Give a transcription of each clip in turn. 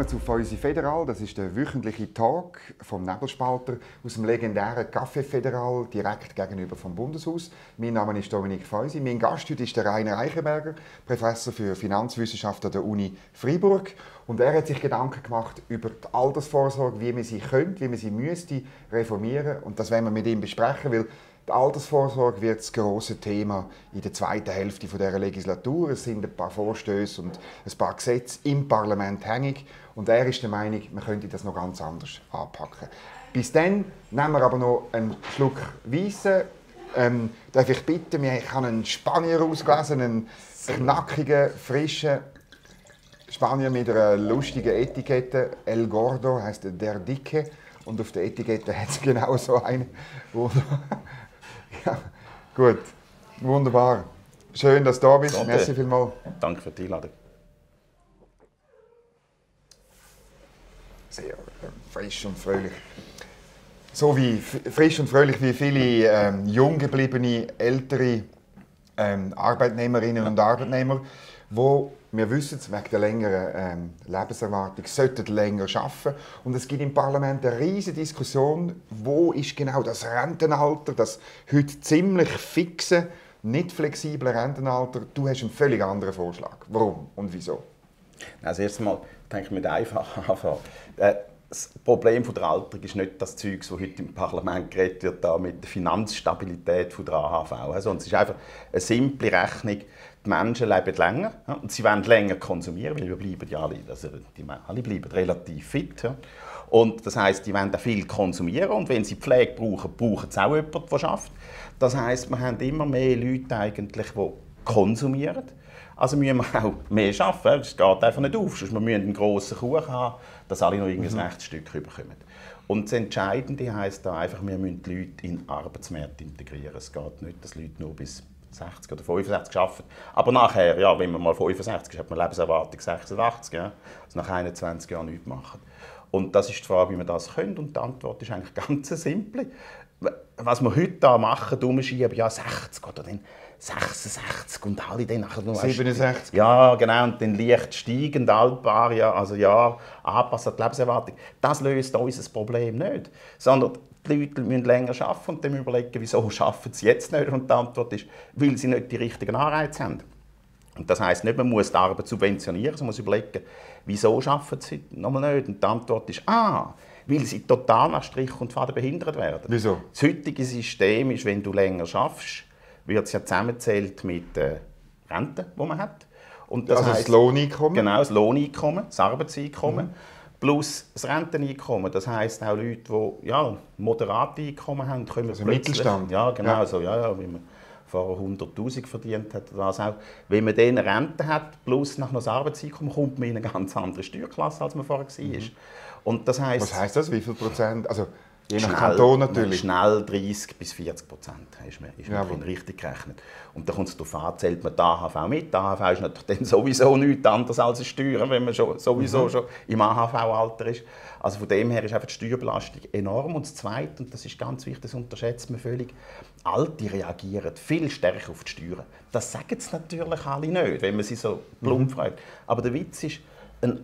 willkommen zu Feusi Federal. Das ist der wöchentliche Talk vom Nebelspalter aus dem legendären Café Federal direkt gegenüber vom Bundeshaus. Mein Name ist Dominik Feusi. Mein Gast heute ist der Rainer Eichenberger, Professor für Finanzwissenschaft an der Uni Freiburg. Und er hat sich Gedanken gemacht über die Altersvorsorge, wie man sie könnte, wie man sie müsste reformieren. Und das werden wir mit ihm besprechen, weil die Altersvorsorge wird das große Thema in der zweiten Hälfte dieser Legislatur. Es sind ein paar Vorstöße und ein paar Gesetze im Parlament hängig. Und er ist der Meinung, man könnte das noch ganz anders anpacken. Bis dann nehmen wir aber noch einen Schluck Weisse. Ähm, darf ich bitten, ich habe einen Spanier ausgelesen, einen knackigen, frischen Spanier mit einer lustigen Etikette. El Gordo heißt der Dicke. Und auf der Etikette hat es genau so einen. Ja, gut. Wunderbar. Schön, dass du da bist. Danke. Merci vielmals. Danke für die Einladung. Sehr äh, frisch und fröhlich. So wie frisch und fröhlich wie viele ähm, jung gebliebene ältere ähm, Arbeitnehmerinnen und Arbeitnehmer, wo wir wissen es, wegen der längeren ähm, Lebenserwartung sollten länger arbeiten. Und es gibt im Parlament eine riesige Diskussion, wo ist genau das Rentenalter, das heute ziemlich fixe, nicht flexible Rentenalter. Du hast einen völlig anderen Vorschlag. Warum und wieso? Also erst einmal denke ich mit einfach anfangen. Äh, das Problem der Alterung ist nicht das Zeug, das heute im Parlament geredet wird, da mit der Finanzstabilität der AHV. Also, es ist einfach eine simple Rechnung. Die Menschen leben länger ja, und sie wollen länger konsumieren, weil wir bleiben ja alle, also die alle bleiben relativ fit. Ja. Und das heißt, die wollen auch viel konsumieren und wenn sie Pflege brauchen, brauchen sie auch jemanden, der schafft. Das heißt, wir haben immer mehr Leute eigentlich, die konsumieren. Also müssen wir auch mehr arbeiten. Es geht einfach nicht auf. wir müssen einen grossen Kuchen haben, dass alle noch irgendein mhm. Rechtsstück bekommen. Und das Entscheidende heisst da einfach, wir müssen die Leute in den Arbeitsmarkt integrieren. Es geht nicht, dass Leute nur bis 60 oder 65 arbeiten. Aber nachher, ja, wenn man mal 65 ist, hat man Lebenserwartung 86, ja, also nach 21 Jahren nichts machen. Und das ist die Frage, wie man das können. Und die Antwort ist eigentlich ganz simpel. Was wir heute da machen, umschieben, ja 60 oder dann 66 und alle dann nachher noch 67? Ja, genau, und dann leicht steigend, altbar, ja, also ja, anpassen an die Lebenserwartung. Das löst unser Problem nicht, sondern die Leute müssen länger arbeiten und dann überlegen, wieso arbeiten sie jetzt nicht? Und die Antwort ist, weil sie nicht die richtigen Anreize haben. Und das heisst nicht, man muss die Arbeit subventionieren, sondern man muss überlegen, wieso arbeiten sie nochmal nicht? Und die Antwort ist, ah, weil sie total nach Strich und Faden behindert werden. Wieso? Das heutige System ist, wenn du länger schaffst, wird es ja zusammengezählt mit der äh, Rente, die man hat. Und das also heisst, das Lohneinkommen? Genau, das Lohneinkommen, das Arbeitseinkommen. Mhm. Plus das Renteneinkommen. Das heisst auch Leute, die ja, moderate Einkommen haben, können also Mittelstand? Ja, genau. Ja. Also, ja, ja, wie man vorher 100'000 verdient hat. Das auch. Wenn man dann Rente hat, plus nach noch das Arbeitseinkommen, kommt man in eine ganz andere Steuerklasse, als man vorher war. Mhm. Und das heisst, Was heisst das? Wie viel Prozent? Also, Je nach schnell, Kanton natürlich. Schnell 30 bis 40 Prozent ist mir, ist mir richtig gerechnet. Und dann kommt es darauf an, zählt man die AHV mit. Die AHV ist natürlich dann sowieso nichts anderes als eine Steuer, wenn man schon, sowieso mhm. schon im AHV-Alter ist. Also von dem her ist einfach die Steuerbelastung enorm. Und das Zweite, und das ist ganz wichtig, das unterschätzt man völlig, Alte reagieren viel stärker auf die Steuern. Das sagen sie natürlich alle nicht, wenn man sie so plump mhm. fragt. Aber der Witz ist, ein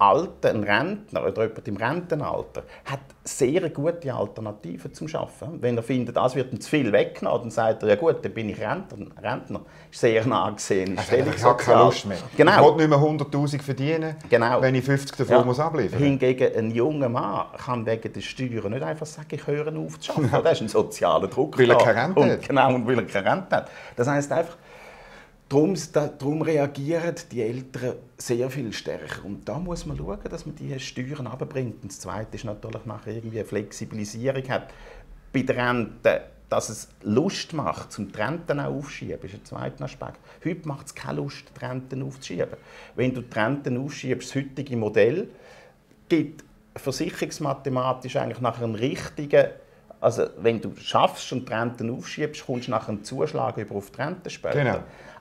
Alter, ein Rentner oder jemand im Rentenalter hat sehr gute Alternativen zum Arbeiten. Wenn er findet, das wird ihm zu viel weggenommen, dann sagt er, ja gut, dann bin ich Rentner. Rentner ist sehr nah gesehen. Also ich habe keine Lust mehr. Genau. Ich will nicht mehr 100'000 verdienen, genau. wenn ich 50 davon ja. muss abliefern Hingegen ein junger Mann kann wegen der Steuern nicht einfach sagen, ich höre auf zu arbeiten. Das ist ein sozialer Druck. Weil er keine Rente hat. Genau, und weil er keine Rente hat. Das heisst einfach, Darum, darum, reagieren die Eltern sehr viel stärker. Und da muss man schauen, dass man die Steuern abbringt. Und das Zweite ist natürlich nachher irgendwie eine Flexibilisierung hat bei der Rente, dass es Lust macht, zum Renten aufschieben, ist ein zweiter Aspekt. Heute macht es keine Lust, die Renten aufzuschieben. Wenn du die Renten aufschiebst, das heutige Modell gibt versicherungsmathematisch eigentlich nach einem richtigen also wenn du schaffst und die Renten aufschiebst, kommst du nach einem Zuschlag über auf die Rente später. Genau.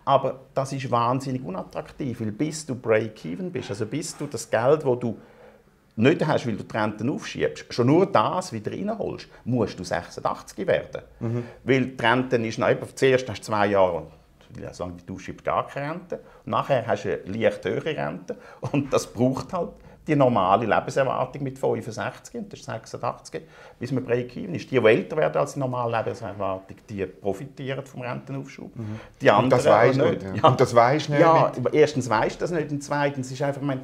Aber das ist wahnsinnig unattraktiv, weil bis du Break-Even bist, also bis du das Geld, das du nicht hast, weil du die Renten aufschiebst, schon nur das wieder reinholst, musst du 86 werden. Mhm. Weil die Rente ist noch eben, zuerst hast du zwei Jahre ich du schiebst gar keine Rente. Und nachher hast du eine leicht höhere Rente. Und das braucht halt die normale Lebenserwartung mit 65 und das ist 86, bis man Break-Even ist. Die, die älter werden als die normale Lebenserwartung, die profitieren vom Rentenaufschub. Mhm. Die anderen, und das weisst nicht. Ja. Und das weisst nicht. Ja, erstens du das nicht und zweitens ist einfach, mein,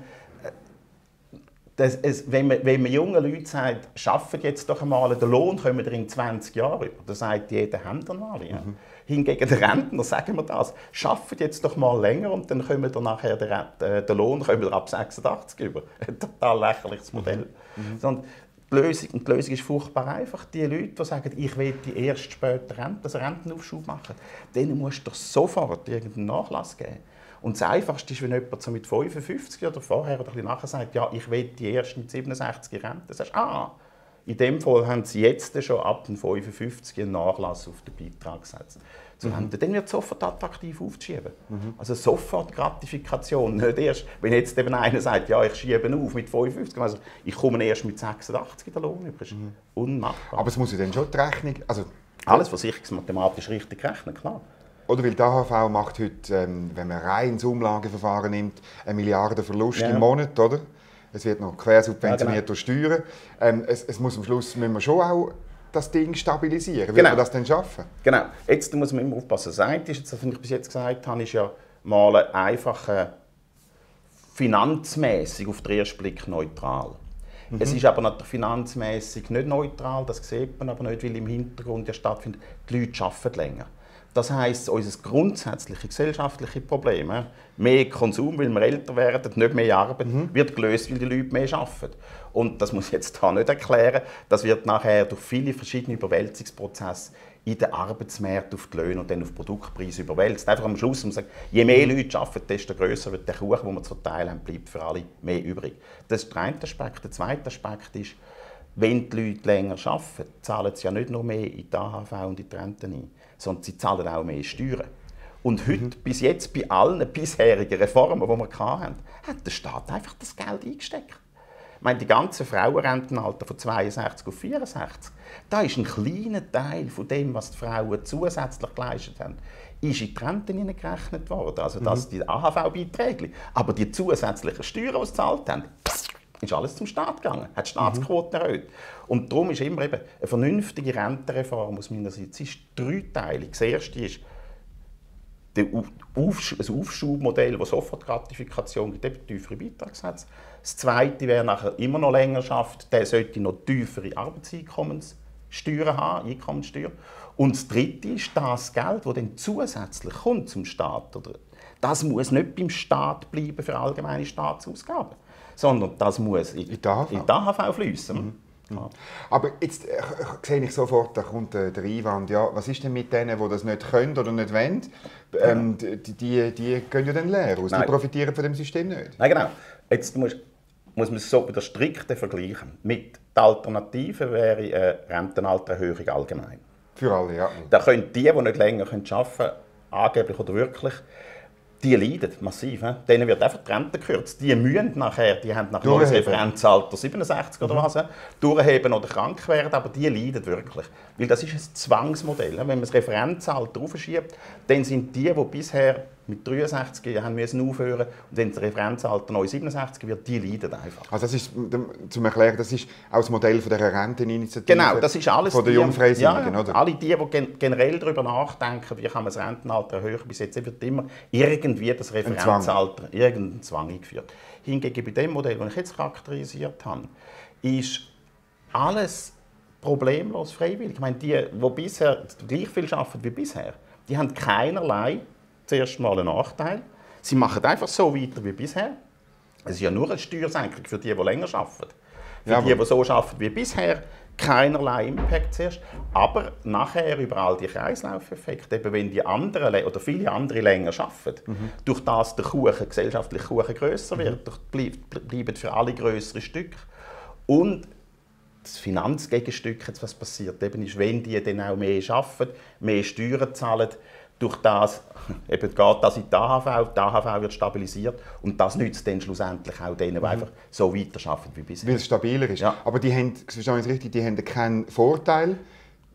das, es, wenn, man, wenn man jungen Leuten sagt, schafft jetzt doch einmal, den Lohn kommen wir in 20 Jahren über, dann sagt jeder, haben mal. Ja. Mhm. Hingegen den Rentner sagen wir das, schafft jetzt doch mal länger und dann kommen wir nachher den, äh, den Lohn kommen wir ab 86 über. Ein total lächerliches Modell. Mhm. Sondern die Lösung, und die Lösung ist furchtbar einfach. Die Leute, die sagen, ich will die erst später Rente, also Rentenaufschub machen, denen musst du doch sofort irgendeinen Nachlass geben. Und das Einfachste ist, wenn jemand so mit 55 oder vorher oder ein nachher sagt, ja, ich will die erst mit 67 Rente. Dann sagst du, ah, in dem Fall haben sie jetzt schon ab dem 55 einen Nachlass auf den Beitragssätze. Zu mhm. Dann wird es sofort attraktiv aufzuschieben. Mhm. Also sofort Gratifikation. Nicht erst, wenn jetzt eben einer sagt, ja, ich schiebe auf mit 55, also ich komme erst mit 86 in den Lohn über. Das ist mhm. unmachbar. Aber es muss ja dann schon die Rechnung... Also, Alles versicherungsmathematisch richtig rechnen, klar. Oder weil die AHV macht heute, ähm, wenn man rein das Umlageverfahren nimmt, eine Milliarde Verlust ja. im Monat, oder? Es wird noch quersubventioniert ja, genau. durch Steuern. Ähm, es, es, muss am Schluss müssen wir schon auch das Ding stabilisieren. Wie genau. wir das denn schaffen? Genau. Jetzt muss man immer aufpassen. Das eine ist, was ich bis jetzt gesagt habe, ist ja mal einfach äh, finanzmäßig auf den ersten Blick neutral. Mhm. Es ist aber natürlich finanzmäßig nicht neutral, das sieht man aber nicht, weil im Hintergrund ja stattfindet, die Leute arbeiten länger. Das heißt, unser grundsätzliches gesellschaftliche Problem, mehr Konsum, weil wir älter werden, nicht mehr Arbeit, mhm. wird gelöst, weil die Leute mehr arbeiten. Und das muss ich jetzt hier nicht erklären. Das wird nachher durch viele verschiedene Überwälzungsprozesse in den Arbeitsmärkten auf die Löhne und dann auf die Produktpreise überwälzt. Einfach am Schluss muss man sagen, je mehr Leute arbeiten, desto größer wird der Kuchen, den wir zu teilen haben, bleibt für alle mehr übrig. Das ist der eine Aspekt. Der zweite Aspekt ist, wenn die Leute länger arbeiten, zahlen sie ja nicht nur mehr in die AHV und in die Rente ein sondern sie zahlen auch mehr Steuern. Und heute, mhm. bis jetzt, bei allen bisherigen Reformen, die wir hatten, hat der Staat einfach das Geld eingesteckt. Ich meine, die ganze Frauenrentenalter von 62 auf 64, da ist ein kleiner Teil von dem, was die Frauen zusätzlich geleistet haben, ist in die Rente gerechnet worden. Also das, mhm. die AHV-Beiträge. Aber die zusätzlichen Steuern, die sie gezahlt haben, ist alles zum Staat gegangen, hat die Staatsquote mhm. erhöht. Und darum ist immer eben eine vernünftige Rentenreform aus meiner Sicht ist dreiteilig. Das erste ist ein Aufschubmodell, das sofort Gratifikation gibt, eben tiefere Beitragssätze. Das zweite, wer nachher immer noch länger schafft, der sollte noch tiefere Arbeitseinkommenssteuern haben, Einkommenssteuer. Und das dritte ist das Geld, das dann zusätzlich kommt zum Staat. Das muss nicht beim Staat bleiben für allgemeine Staatsausgaben sondern das muss in, in die AHV, fließen. Mhm. Ja. Aber jetzt äh, sehe ich sofort, da kommt äh, der Einwand, ja, was ist denn mit denen, die das nicht können oder nicht wollen? Ähm, die, die, die gehen ja dann leer aus, Nein. die profitieren von dem System nicht. Nein, genau. Jetzt muss, muss man es so wieder strikt vergleichen. Mit der Alternative wäre eine Rentenaltererhöhung allgemein. Für alle, ja. Da können die, die nicht länger arbeiten können, angeblich oder wirklich, die leiden massiv. He? Denen wird einfach die Rente gekürzt. Die müssen nachher, die haben nachher das Referenzalter 67 oder mhm. was, durchheben oder krank werden, aber die leiden wirklich. Weil das ist ein Zwangsmodell. Wenn man das Referenzalter aufschiebt, dann sind die, die bisher mit 63 haben müssen aufhören und wenn das Referenzalter neu 67 wird, die leiden einfach. Also das ist, zum Erklären, das ist auch das Modell von der Renteninitiative genau, das ist alles von der Jungfreisinnigen, ja, oder? Alle die, die generell darüber nachdenken, wie kann man das Rentenalter erhöhen, bis jetzt wird immer irgendwie das Referenzalter, irgendein Zwang eingeführt. Hingegen bei dem Modell, das ich jetzt charakterisiert habe, ist alles problemlos freiwillig. Ich meine, die, die bisher gleich viel arbeiten wie bisher, die haben keinerlei zuerst mal einen Nachteil. Sie machen einfach so weiter wie bisher. Es ist ja nur eine Steuersenkung für die, die länger arbeiten. Für ja, die, die so arbeiten wie bisher, keinerlei Impact zuerst. Aber nachher über all die Kreislaufeffekte, eben wenn die anderen oder viele andere länger arbeiten, mhm. durch das der Kuchen, gesellschaftliche Kuchen größer wird, mhm. bleiben für alle größere Stücke. Und das Finanzgegenstück, was passiert, eben ist, wenn die dann auch mehr arbeiten, mehr Steuern zahlen, durch das eben geht das in die AHV, die AHV wird stabilisiert und das nützt dann schlussendlich auch denen, die mhm. einfach so weiterarbeiten wie bisher. Weil es stabiler ist. Ja. Aber die haben, verstehe ich richtig, die haben keinen Vorteil,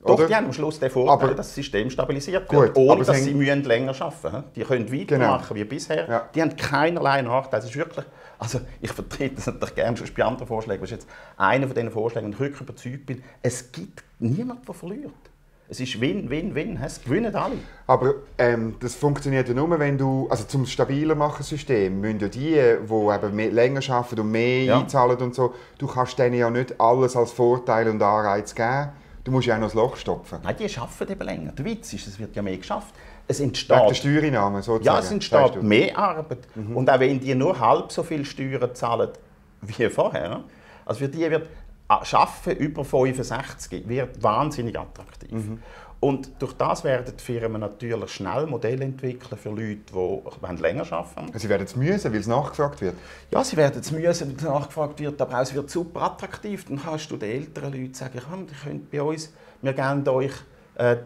Doch, oder? die haben am Schluss den Vorteil, Aber- dass das System stabilisiert Gut, wird, ohne dass sie müssen länger arbeiten müssen. Die können weitermachen wie bisher. Ja. Die haben keinerlei Nachteile. Es ist wirklich, also ich vertrete das natürlich gerne schon bei anderen Vorschlägen. Das ist jetzt einer von diesen Vorschlägen, und ich wirklich überzeugt bin, es gibt niemanden, der verliert. Es ist Win, Win, Win. Es gewinnen alle. Aber ähm, das funktioniert ja nur, wenn du, also zum stabiler machen System, müssen ja die, die eben mehr, länger arbeiten und mehr Ja. einzahlen und so, du kannst denen ja nicht alles als Vorteil und Anreiz geben. Du musst ja auch noch das Loch stopfen. Nein, die arbeiten eben länger. Der Witz ist, es wird ja mehr geschafft. Es Wegen der entsteht Steuereinnahmen sozusagen. Ja, es entsteht mehr Arbeit. Und auch wenn die nur halb so viel Steuern zahlen wie vorher, also für die wird Arbeiten über 65 wird wahnsinnig attraktiv. Und durch das werden die Firmen natürlich schnell Modelle entwickeln für Leute, die länger arbeiten wollen. Sie werden es müssen, weil es nachgefragt wird. Ja, sie werden es müssen, wenn nachgefragt wird, aber auch es wird super attraktiv. Dann kannst du den älteren Leuten sagen, komm, ihr könnt bei uns, wir geben euch äh,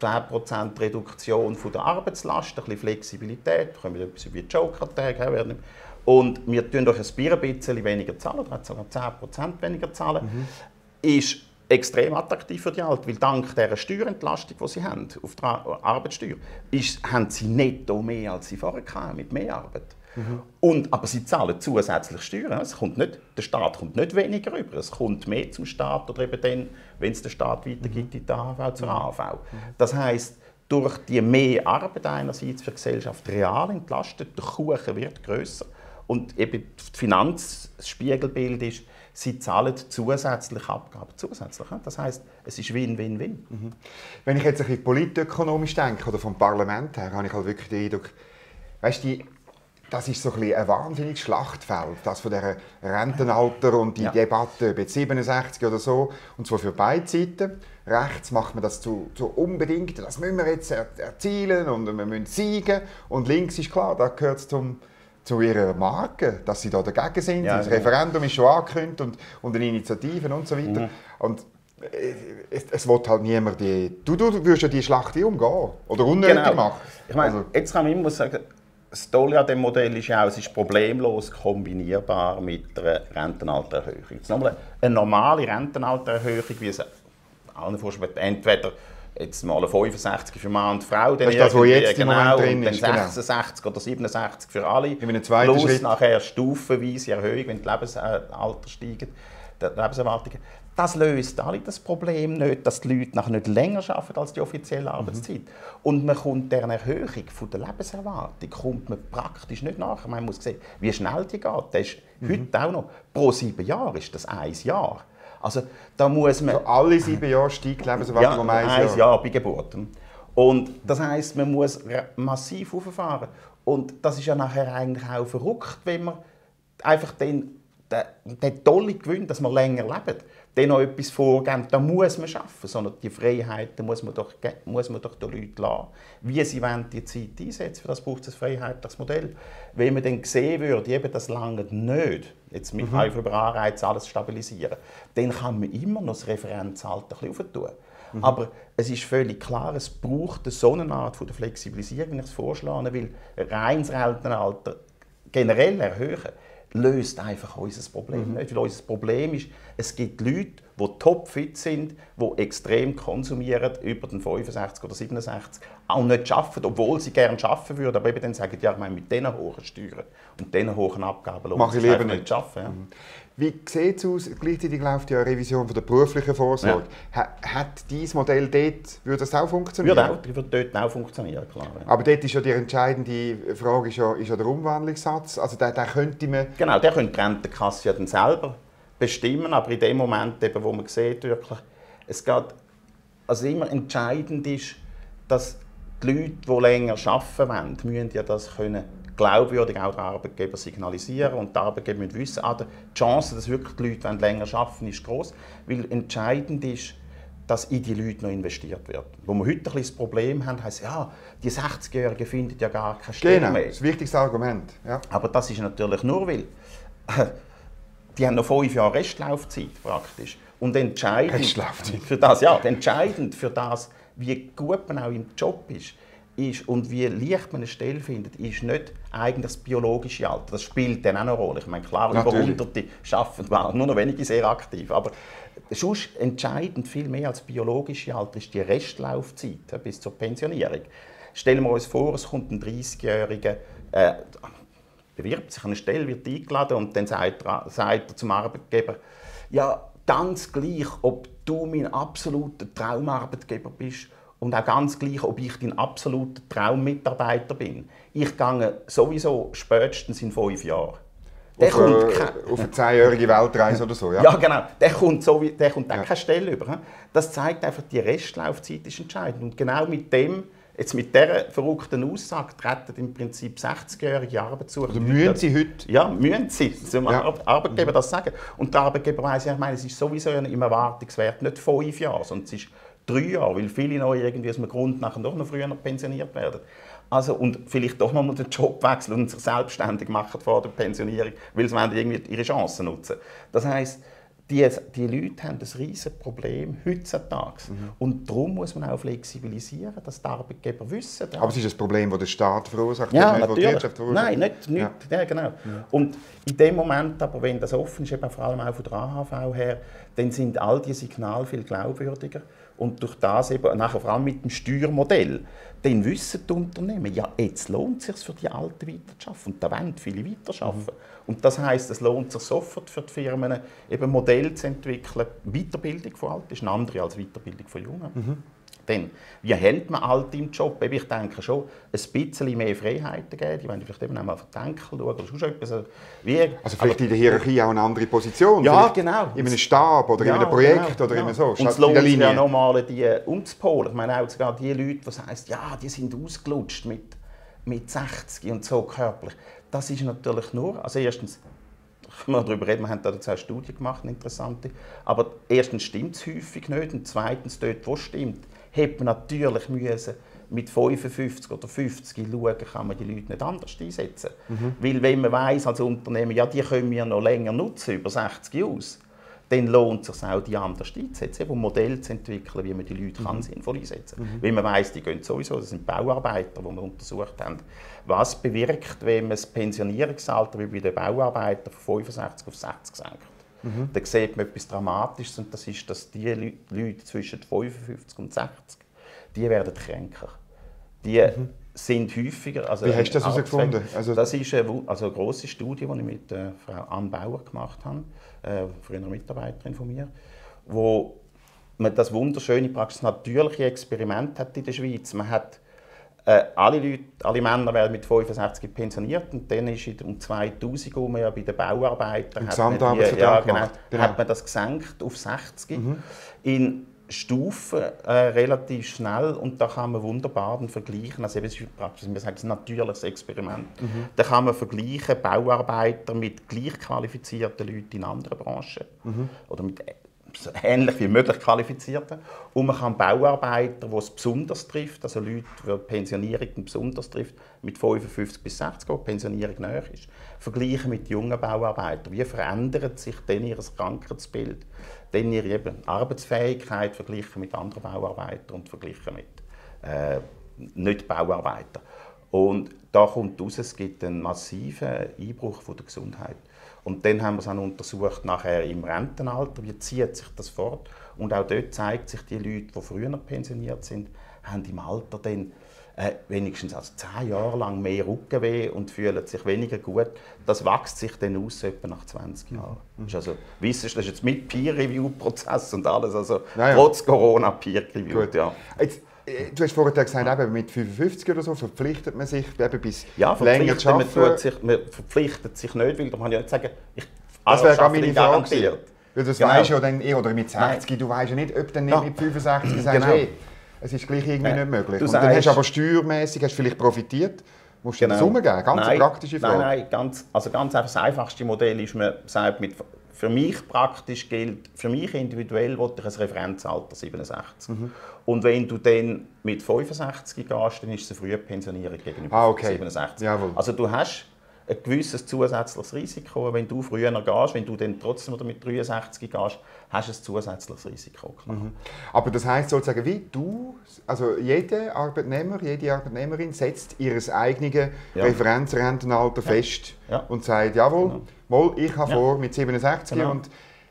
10% Reduktion von der Arbeitslast, ein bisschen Flexibilität, wir etwas wie Joker-Tage. werden- Und wir tun euch ein Bier ein bisschen weniger zahlen, oder sogar 10% weniger zahlen. Ist extrem attraktiv für die Alten, weil dank dieser Steuerentlastung, die sie haben, auf der Ar- Arbeitssteuer, ist, haben sie netto mehr, als sie vorher hatten, mit mehr Arbeit. Und, aber sie zahlen zusätzlich Steuern. Es kommt nicht, der Staat kommt nicht weniger rüber, es kommt mehr zum Staat oder eben dann, wenn es der Staat weitergibt, in die AHV zur AHV. Das heißt, durch die mehr Arbeit einerseits für die Gesellschaft real entlastet, der Kuchen wird größer und eben das Finanzspiegelbild ist, sie zahlen zusätzlich Abgaben zusätzlich. Das heißt, es ist Win-Win-Win. Wenn ich jetzt ein bisschen politökonomisch denke, oder vom Parlament her, habe ich halt wirklich den Eindruck, weißt du, das ist so ein, ein wahnsinniges Schlachtfeld, das von dieser Rentenalter und die Ja. Debatte über jetzt 67 oder so, und zwar für beide Seiten. Rechts macht man das zu, zu unbedingt, das müssen wir jetzt er erzielen und wir müssen siegen. Und links ist klar, da gehört es zum, zu ihrer Marke, dass sie da dagegen sind. Ja, das. Referendum ist schon angekündigt und, und eine Initiative und so weiter. Mhm. Und äh, es, es will halt niemand die... Du, du, würdest ja die Schlacht umgehen oder unnötig machen. Genau. Ich meine, Also, jetzt kann man immer sagen, das Tolle an dem Modell ist ja auch, es ist problemlos kombinierbar mit einer Rentenaltererhöhung. Jetzt nochmal eine normale Rentenaltererhöhung, wie es allen vorschreibt, entweder jetzt mal eine 65 für Mann und Frau, dann Das ist das, irgendwie, jetzt im genau, Moment drin und dann ist, genau. 66 oder 67 für alle. In einem zweiten Plus Schritt. nachher stufenweise Erhöhung, wenn die Lebensalter steigen, die Lebenserwartungen. Das löst alle das Problem nicht, dass die Leute nachher nicht länger arbeiten als die offizielle Arbeitszeit. Und man kommt der Erhöhung von der Lebenserwartung kommt man praktisch nicht nach. Man muss sehen, wie schnell die geht. Das ist heute auch noch. Pro sieben Jahre ist das ein Jahr. Also da muss man... so alle sieben Jahre steigt die Lebenserwartung Ja, um ein Jahr. Jahr bei Geburt. Und das heißt, man muss massiv hochfahren. Und das ist ja nachher eigentlich auch verrückt, wenn man einfach den, den, den tollen Gewinn, dass man länger lebt, den noch etwas vorgeben, da muss man schaffen, sondern die Freiheiten muss man doch, muss man doch den Leuten lassen, wie sie wollen die Zeit einsetzen. Für das braucht es ein freiheitliches Modell. Wenn man dann sehen würde, eben, das lange nicht, jetzt mit Mhm. über Anreize alles stabilisieren, dann kann man immer noch das Referenzalter ein bisschen tun. Aber es ist völlig klar, es braucht eine so eine Art von der Flexibilisierung, wenn ich es vorschlagen will, reines Rentenalter generell erhöhen, löst einfach unser Problem nicht. Weil unser Problem ist, es gibt Leute, die topfit sind, die extrem konsumieren, über den 65 oder 67, auch nicht arbeiten, obwohl sie gerne arbeiten würden, aber eben dann sagen, ja, ich meine, mit diesen hohen Steuern und diesen hohen Abgaben lohnt Mach ich es einfach nicht. arbeiten. Ja. Wie sieht es aus? Gleichzeitig läuft ja eine Revision von der beruflichen Vorsorge. Ha- Hat dieses Modell dort, würde das auch funktionieren? Würde, auch, würde dort auch funktionieren, klar. Ja. Aber dort ist ja die entscheidende Frage ist ja, ist ja der Umwandlungssatz. Also den, den könnte man... Genau, der könnte die Rentenkasse ja dann selber bestimmen, aber in dem Moment, eben, wo man sieht, wirklich, es geht, also immer entscheidend ist, dass die Leute, die länger arbeiten wollen, müssen ja das können glaubwürdig auch der Arbeitgeber signalisieren und die Arbeitgeber müssen wissen, ah, die Chance, dass wirklich die Leute länger arbeiten ist groß, weil entscheidend ist, dass in die Leute noch investiert wird. Wo wir heute ein bisschen das Problem haben, heisst ja, die 60-Jährigen finden ja gar keine Stelle Genau, mehr. das wichtigste Argument. Ja. Aber das ist natürlich nur, weil die haben noch fünf Jahre Restlaufzeit praktisch. Und entscheidend für das, ja, entscheidend für das, wie gut man auch im Job ist, ist und wie leicht man eine Stelle findet, ist nicht eigentlich das biologische Alter. Das spielt dann auch eine Rolle. Ich meine, klar, Natürlich. über Hunderte arbeiten, nur noch wenige sehr aktiv. Aber sonst entscheidend viel mehr als biologische Alter ist die Restlaufzeit bis zur Pensionierung. Stellen wir uns vor, es kommt ein 30-Jähriger, äh, bewirbt sich an eine Stelle, wird eingeladen und dann sagt er, sagt er zum Arbeitgeber, ja, ganz gleich, ob du mein absoluter Traumarbeitgeber bist und auch ganz gleich, ob ich dein absoluter Traummitarbeiter bin. Ich gehe sowieso spätestens in fünf Jahren. Der auf, kommt äh, auf eine zehnjährige Weltreise oder so, ja? Ja, genau. Der kommt, so der kommt ja. keine Stelle über. Das zeigt einfach, die Restlaufzeit ist entscheidend. Und genau mit dem Jetzt mit dieser verrückten Aussage treten im Prinzip 60-jährige Arbeitssucher. Oder müssen sie heute? Ja, müssen sie zum ja. Arbeitgeber das sagen. Und der Arbeitgeber weiss, ich meine, es ist sowieso im Erwartungswert nicht fünf Jahre, sondern es ist drei Jahre, weil viele neu irgendwie aus einem Grund nachher doch noch früher pensioniert werden. Also, und vielleicht doch noch mal den Job wechseln und sich selbstständig machen vor der Pensionierung, weil sie irgendwie ihre Chancen nutzen. Das heißt die, die Leute haben ein riesiges Problem heutzutage. Mhm. Und darum muss man auch flexibilisieren, dass die Arbeitgeber wissen. Aber es ist ein Problem, das der Staat verursacht, ja, nicht die Wirtschaft verursacht? Nein, nicht, nicht ja. ja. genau. Ja. Und in dem Moment, aber wenn das offen ist, eben vor allem auch von der AHV her, dann sind all diese Signale viel glaubwürdiger. Und durch das eben, nachher vor allem mit dem Steuermodell, dann wissen die Unternehmen, ja, jetzt lohnt es sich für die Alten weiterzuarbeiten. Und da wollen viele weiterarbeiten. Mhm. Und das heißt, es lohnt sich sofort für die Firmen, eben Modelle zu entwickeln. Weiterbildung von Alten ist eine andere als Weiterbildung von Jungen. Mhm. Denn wie hält man Alte im Job? Ich denke schon, ein bisschen mehr Freiheiten geben. Die wollen vielleicht eben auch mal auf den Denkel schauen oder schon etwas. Wie, also vielleicht in der Hierarchie auch eine andere Position? Ja, genau. In einem Stab oder ja, in einem Projekt genau, oder genau. so? Und es lohnt sich ja nochmal, die umzupolen. Ich meine auch sogar die Leute, die sagen, ja, die sind ausgelutscht mit, mit 60 und so körperlich. Das ist natürlich nur, also erstens, können wir darüber reden, wir haben dazu eine Studie gemacht, eine interessante. Aber erstens stimmt es häufig nicht und zweitens, dort, wo es stimmt, hätte man natürlich müssen mit 55 oder 50 schauen, kann man die Leute nicht anders einsetzen. Mhm. Weil wenn man weiß als Unternehmen, ja, die können wir noch länger nutzen, über 60 aus, dann lohnt es sich auch, die anders einzusetzen, um Modelle zu entwickeln, wie man die Leute mhm. kann sinnvoll einsetzen kann. Mhm. Weil man weiß, die gehen sowieso, das sind Bauarbeiter, die wir untersucht haben, was bewirkt, wenn man das Pensionierungsalter wie bei den Bauarbeitern von 65 auf 60 senkt. Mhm. Da sieht man etwas Dramatisches und das ist, dass die Leute zwischen 55 und 60, die werden kränker. Die mhm. sind häufiger... Also Wie hast du das herausgefunden? Also das ist eine, also eine grosse Studie, die ich mit äh, Frau Ann Bauer gemacht habe, äh, früher Mitarbeiterin von mir, wo man das wunderschöne, praktisch natürliche Experiment hat in der Schweiz. Man hat äh, alle, Leute, alle Männer werden mit 65 pensioniert und dann ist um 2000 herum ja bei den Bauarbeitern hat man, die, ja, genau, genau. hat man das gesenkt auf 60 mhm. in Stufen äh, relativ schnell und da kann man wunderbar vergleichen, also es ist praktisch ein natürliches Experiment. Mhm. Da kann man vergleichen Bauarbeiter mit gleich qualifizierten Leuten in anderen Branchen mhm. oder mit ähnlich wie möglich Qualifizierte. Und man kann Bauarbeiter, die es besonders trifft, also Leute, die Pensionierung besonders trifft, mit 55 bis 60, wo die Pensionierung näher ist, vergleichen mit jungen Bauarbeitern. Wie verändert sich denn ihr Krankheitsbild, denn ihre Arbeitsfähigkeit verglichen mit anderen Bauarbeitern und verglichen mit äh, Nicht-Bauarbeitern. Und da kommt raus, es gibt einen massiven Einbruch von der Gesundheit. Und dann haben wir es auch untersucht nachher im Rentenalter, wie zieht sich das fort. Und auch dort zeigt sich, die Leute, die früher pensioniert sind, haben im Alter dann äh, wenigstens also zehn Jahre lang mehr Rückenweh und fühlen sich weniger gut. Das wächst sich dann aus etwa nach 20 Jahren. Mhm. Das ist also, weißt du, das ist jetzt mit Peer-Review-Prozess und alles, also ja, ja. trotz Corona Peer-Review. Ja. Jetzt, Du hast vorhin gesagt, eben mit 55 oder so verpflichtet man sich eben bis ja, länger zu arbeiten. Man, sich, man verpflichtet sich nicht, weil man kann ja nicht sagen, ich Das wäre gar meine Frage. Weil das genau. weißt ja dann eh, oder mit 60, Nein. du weißt ja nicht, ob dann nicht ja. mit 65 sagst, genau. hey, es ist gleich irgendwie ja. nicht möglich. Du und dann hast du aber steuermäßig hast vielleicht profitiert. Musst du genau. das umgeben? Ganz nein, praktische Frage. Nein, nein, ganz, also ganz einfach das einfachste Modell ist, man sagt, mit, für mich praktisch gilt, für mich individuell wollte ich ein Referenzalter 67. Mhm. Und wenn du dann mit 65 gehst, dann ist es eine frühe Pensionierung gegenüber ah, okay. 67. Jawohl. Also du hast ein gewisses zusätzliches Risiko. Wenn du früher gehst, wenn du dann trotzdem oder mit 63 gehst, hast du ein zusätzliches Risiko. Mhm. Aber das heißt sozusagen, wie du, also jeder Arbeitnehmer, jede Arbeitnehmerin setzt ihr eigenes ja. Referenzrentenalter ja. fest ja. und sagt, jawohl, genau. ich habe vor mit 67 genau. und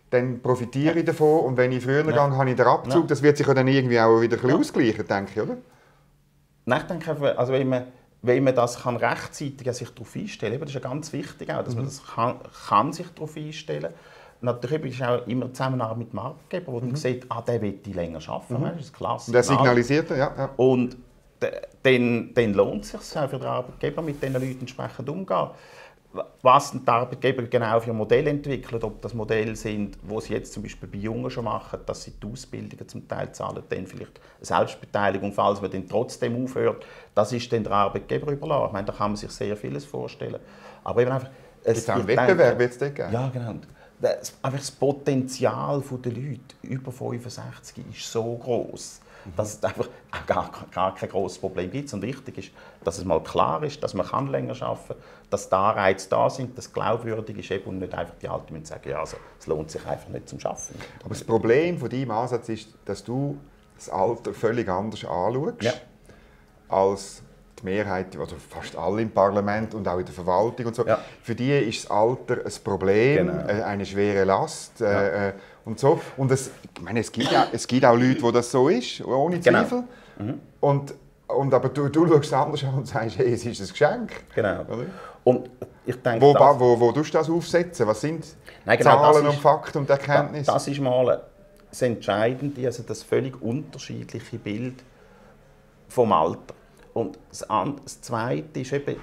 dann profitiere ich davon und wenn ich früher gehe, habe ich den Abzug. Das wird sich dann irgendwie auch wieder ein bisschen ausgleichen, denke ich, oder? Nein, ich denke, also wenn man wenn man das kann rechtzeitig sich darauf einstellen kann, das ist ja ganz wichtig, auch, dass man mhm. das kann, kann sich darauf einstellen kann. Natürlich ist es auch immer Zusammenarbeit mit dem Arbeitgeber, wo mhm. man sieht, ah, der will länger arbeiten. Mhm. Das ist klar. Der signalisiert, ja, ja. Und dann, dann lohnt es sich auch für den Arbeitgeber, mit diesen Leuten entsprechend umzugehen was die Arbeitgeber genau für Modelle entwickeln, ob das Modelle sind, wo sie jetzt zum Beispiel bei Jungen schon machen, dass sie die Ausbildungen zum Teil zahlen, dann vielleicht eine Selbstbeteiligung, falls man dann trotzdem aufhört, das ist dann der Arbeitgeber überlassen. Ich meine, da kann man sich sehr vieles vorstellen. Aber eben einfach... Es gibt Wettbewerb jetzt geben. Ja, genau. Das, einfach das Potenzial der Leute über 65 ist so groß dass es einfach gar, gar kein großes Problem gibt. Und wichtig ist, dass es mal klar ist, dass man kann länger arbeiten kann, dass die Anreize da sind, dass es glaubwürdig ist eben, und nicht einfach die Alten müssen sagen, ja, also, es lohnt sich einfach nicht zum Arbeiten. Aber das Problem von deinem Ansatz ist, dass du das Alter völlig anders anschaust ja. als die Mehrheit, also fast alle im Parlament und auch in der Verwaltung und so. Ja. Für die ist das Alter ein Problem, genau. Äh, eine schwere Last. Äh, ja. Äh, und so. Und es, ich meine, es, gibt auch, es gibt auch Leute, wo das so ist, ohne genau. Zweifel. Genau. Mhm. Und, und, aber du, du schaust anders an und sagst, hey, es ist ein Geschenk. Genau. Oder? Und ich denke, wo, das, wo, wo tust du das aufsetzen? Was sind Nein, genau, Zahlen ist, und Fakten und Erkenntnisse? Das ist mal das Entscheidende, also das völlig unterschiedliche Bild vom Alter. Und das, das Zweite ist eben,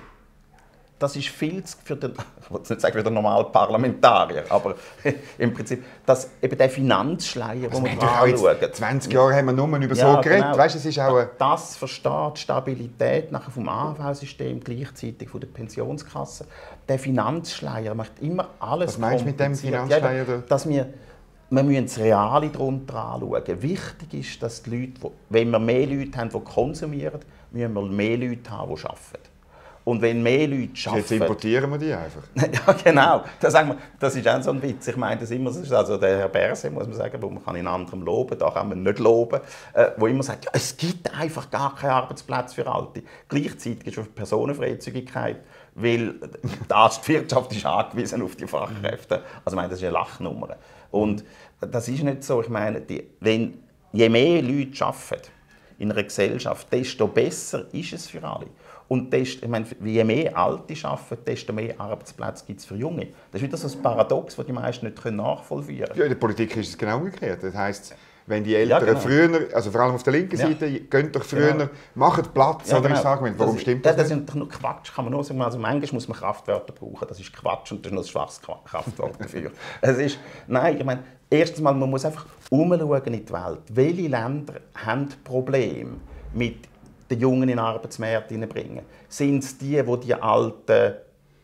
das ist viel für den, ich will nicht sagen für den normalen Parlamentarier, aber im Prinzip, dass eben der Finanzschleier, den wir anschauen. 20 Jahre haben wir nur über ja, so geredet, genau. weißt, es ist auch Das versteht Stabilität nachher vom AHV-System, gleichzeitig von der Pensionskasse. Der Finanzschleier macht immer alles Was meinst du mit dem Finanzschleier? Ja, dass wir wir müssen das Reale darunter anschauen. Wichtig ist, dass die Leute, wenn wir mehr Leute haben, die konsumieren, müssen wir mehr Leute haben, die arbeiten. Und wenn mehr Leute arbeiten... Jetzt importieren wir die einfach. ja, genau. Das, sagen wir, das ist auch so ein Witz. Ich meine das immer, also der Herr Berse, muss man sagen, wo man kann in anderem loben, da kann man nicht loben, äh, wo immer sagt, ja, es gibt einfach gar keinen Arbeitsplatz für Alte. Gleichzeitig ist es auf Personenfreizügigkeit, weil die Arztwirtschaft ist angewiesen auf die Fachkräfte. Also ich meine, das ist eine Lachnummer. Und das ist nicht so, ich meine, die, wenn je mehr Leute arbeiten in einer Gesellschaft, desto besser ist es für alle. Und desto, ich meine, je mehr Alte arbeiten, desto mehr Arbeitsplätze gibt es für Junge. Das ist wieder so ein Paradox, das die meisten nicht nachvollziehen können. Ja, in der Politik ist es genau umgekehrt. Das heisst, wenn die Eltern ja, genau. früher, also vor allem auf der linken Seite, ja. gehen doch früher, genau. macht Platz, ja, oder genau. ist das Argument. Warum das, stimmt das? Das ist doch nur Quatsch, kann man nur sagen. Also manchmal muss man Kraftwörter brauchen, das ist Quatsch und das ist noch ein schwaches Kraftwort dafür. es ist, nein, ich meine, erstens mal, man muss einfach umschauen in die Welt. Welche Länder haben Probleme mit den Jungen in den Arbeitsmarkt hineinbringen? Sind es die, die die Alten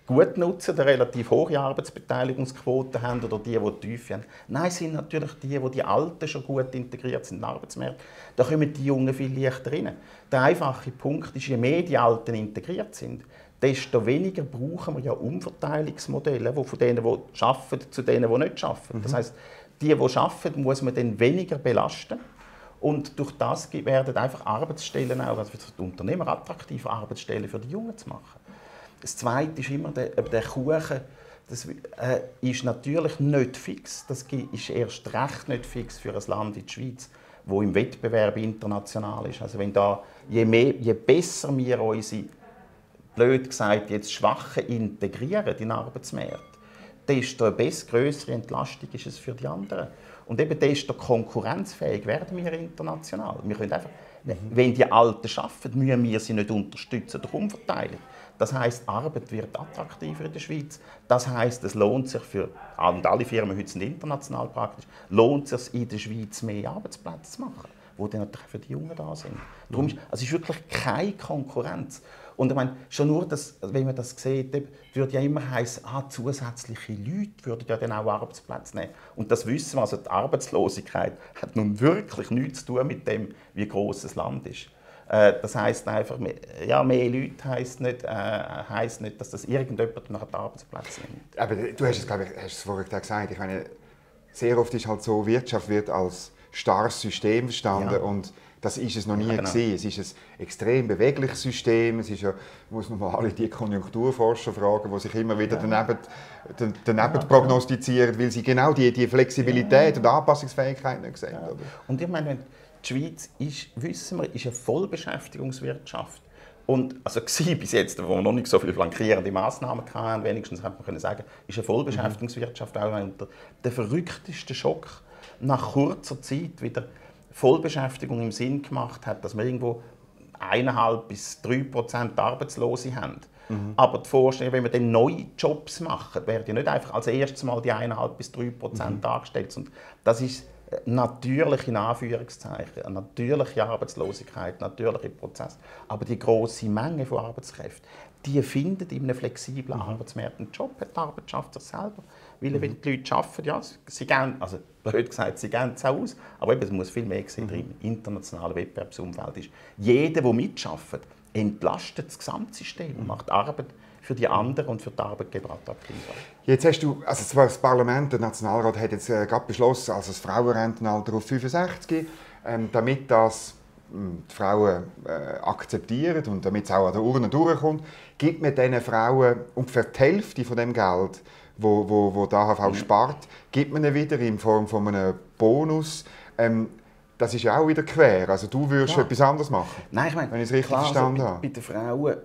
gut nutzen, die relativ hohe Arbeitsbeteiligungsquote haben oder die, die tief haben? Nein, es sind natürlich die, die die Alten schon gut integriert sind in den Arbeitsmarkt. Da kommen die Jungen viel leichter rein. Der einfache Punkt ist, je mehr die Alten integriert sind, desto weniger brauchen wir ja Umverteilungsmodelle, wo von denen, die arbeiten, zu denen, die nicht arbeiten. Mhm. Das heißt, die, die arbeiten, muss man dann weniger belasten und durch das werden einfach Arbeitsstellen auch, also für die Unternehmer attraktive Arbeitsstellen für die Jungen zu machen. Das Zweite ist immer, der, der Kuchen das äh, ist natürlich nicht fix. Das ist erst recht nicht fix für ein Land wie die Schweiz, wo im Wettbewerb international ist. Also wenn da, je, mehr, je besser wir unsere, blöd gesagt, jetzt Schwachen integrieren in den Arbeitsmarkt, desto größere Entlastung ist es für die anderen. Und eben desto konkurrenzfähig werden wir international. Wir können einfach, mhm. Wenn die Alten arbeiten, müssen wir sie nicht unterstützen durch Umverteilung. Das heißt, Arbeit wird attraktiver in der Schweiz. Das heißt, es lohnt sich für und alle Firmen heute sind international praktisch, lohnt es sich in der Schweiz mehr Arbeitsplätze zu machen, wo dann für die Jungen da sind. Darum ist, also es ist wirklich keine Konkurrenz. Und ich meine, schon nur, das, wenn man das sieht, würde ja immer heißen, ah, zusätzliche Leute würden ja dann auch Arbeitsplätze nehmen. Und das wissen wir, also die Arbeitslosigkeit hat nun wirklich nichts zu tun mit dem, wie groß das Land ist. Äh, das heißt einfach, ja, mehr Leute heisst nicht, äh, heisst nicht, dass das irgendjemand nach einem Arbeitsplatz nimmt. Aber du hast es, glaube ich, hast es vorhin gesagt. Ich meine, sehr oft ist halt so, Wirtschaft wird als starres System verstanden ja. und das ist es noch nie ja, genau. gewesen. Es ist ein extrem bewegliches System. Es ist ja, muss man mal alle die Konjunkturforscher fragen, die sich immer wieder daneben, daneben ja, prognostizieren, weil sie genau die, die Flexibilität und Anpassungsfähigkeit nicht sehen. Und ich meine, die Schweiz ist, wissen wir, ist eine Vollbeschäftigungswirtschaft. Und also bis jetzt, wo wir noch nicht so viele flankierende Massnahmen hatten, wenigstens hat man können sagen, ist eine Vollbeschäftigungswirtschaft mhm. auch unter der verrückteste Schock nach kurzer Zeit wieder Vollbeschäftigung im Sinn gemacht hat, dass wir irgendwo eineinhalb bis drei Prozent Arbeitslose haben. Mhm. Aber die Vorstellung, wenn wir dann neue Jobs machen, werden ja nicht einfach als erstes Mal die eineinhalb bis drei Prozent mhm. angestellt. Und das ist natürlich in Anführungszeichen, eine natürliche Arbeitslosigkeit, natürliche Prozess. Aber die große Menge von Arbeitskräften, die findet in einem flexiblen mhm. Arbeitsmarkt einen Job, hat die Arbeit schafft sich selber. Weil mhm. wenn die Leute arbeiten, ja, sie gehen, also blöd gesagt, sie gehen es aus, aber eben, es muss viel mehr sehen, mhm. im internationalen Wettbewerbsumfeld ist. Jeder, der mitarbeitet, entlastet das Gesamtsystem und mhm. macht Arbeit für die anderen und für die Arbeitgeber attraktiver. Jetzt hast du, also das Parlament, der Nationalrat hat jetzt äh, gerade beschlossen, also das Frauenrentenalter auf 65, ähm, damit das hm, die Frauen äh, akzeptieren und damit es auch an der Urne durchkommt, gibt man diesen Frauen ungefähr die Hälfte von dem Geld, wo, wo, wo die AHV mhm. spart, gibt man wieder in Form von einem Bonus. Ähm, das ist ja auch wieder quer. Also du würdest ja. etwas anderes machen. Nein, ich meine, wenn ich es richtig klar, also verstanden also, habe. Bei, bei den Frauen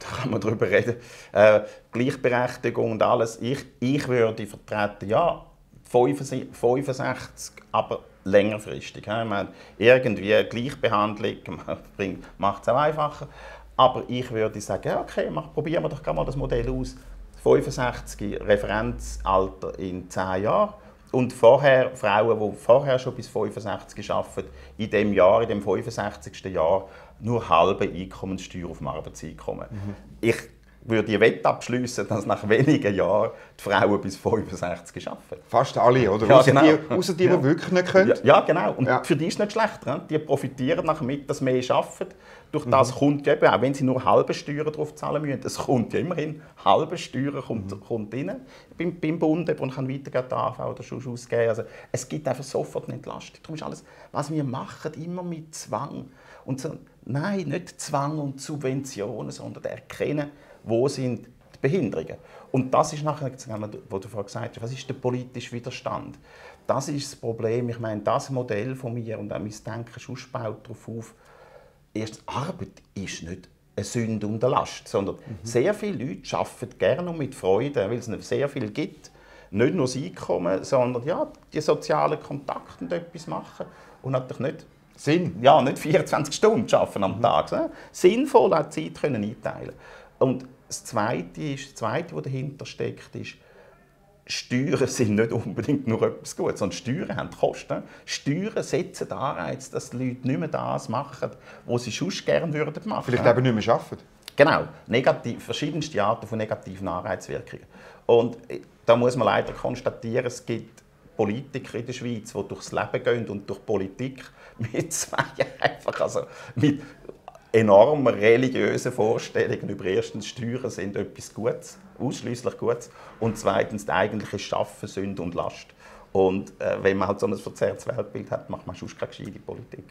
da kann man darüber reden, äh, Gleichberechtigung und alles. Ich, ich würde vertreten, ja, 65, aber längerfristig. Ich meine, irgendwie Gleichbehandlung macht es auch einfacher. Aber ich würde sagen, okay, mach, probieren wir doch mal das Modell aus. 65 Referenzalter in 10 Jahren. Und vorher, Frauen, die vorher schon bis 65 arbeiten, in dem Jahr, in dem 65. Jahr, nur halbe Einkommenssteuer auf dem Arbeitseinkommen. Mhm. Ich würde die Wette abschließen, dass nach wenigen Jahren die Frauen bis 65 arbeiten. Fast alle, oder? Ja, außer genau. die, außer die, die wirklich nicht können. Ja, ja genau. Und ja. für die ist es nicht schlecht. Ne? Die profitieren nachher mit, dass mehr arbeiten. Durch das mhm. kommt ja eben, auch wenn sie nur halbe Steuern drauf zahlen müssen, es kommt ja immerhin, halbe Steuern kommt, mhm. kommt rein beim, beim Bund und kann weitergehen die AV oder Schuss ausgeben. Also, es gibt einfach sofort eine Entlastung. Darum ist alles, was wir machen, immer mit Zwang. Und so, nein, nicht Zwang und Subventionen, sondern erkennen, wo sind die Behinderungen. Und das ist nachher, wo du vorhin gesagt hast, was ist der politische Widerstand? Das ist das Problem. Ich meine, das Modell von mir und auch mein Denken sonst baut darauf auf, erst Arbeit ist nicht eine Sünde und eine Last, sondern mhm. sehr viele Leute arbeiten gerne und mit Freude, weil es sehr viel gibt. Nicht nur das Einkommen, sondern ja, die sozialen Kontakte und etwas machen und natürlich nicht Sinn. Ja, nicht 24 Stunden arbeiten am mhm. Tag. Ne? Sinnvoll auch Zeit können einteilen. Und das Zweite, ist, das Zweite, was dahinter steckt, ist, Steuern sind nicht unbedingt nur etwas Gutes, sondern Steuern haben Kosten. Steuern setzen den Anreiz, dass die Leute nicht mehr das machen, was sie sonst gerne würden machen. Vielleicht eben nicht mehr arbeiten. Genau, Negativ, verschiedenste Arten von negativen Anreizwirkungen. Und äh, da muss man leider konstatieren, es gibt Politiker in der Schweiz, die durchs Leben gehen und durch Politik mit zwei einfach, also mit enormen religiösen Vorstellungen über erstens Steuern sind etwas Gutes, ausschließlich Gutes, und zweitens die eigentliche Schaffen, Sünde und Last. Und äh, wenn man halt so ein verzerrtes Weltbild hat, macht man sonst keine gescheite Politik.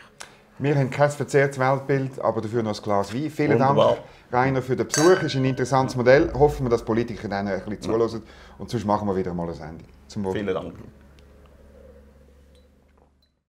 Wir haben kein verzerrtes Weltbild, aber dafür noch ein Glas Wein. Vielen Wunderbar. Dank, Rainer, für den Besuch. Es ist ein interessantes Modell. Hoffen wir, dass Politiker dann ein bisschen zuhören. Und sonst machen wir wieder mal eine Sendung. Zum Vielen Dank.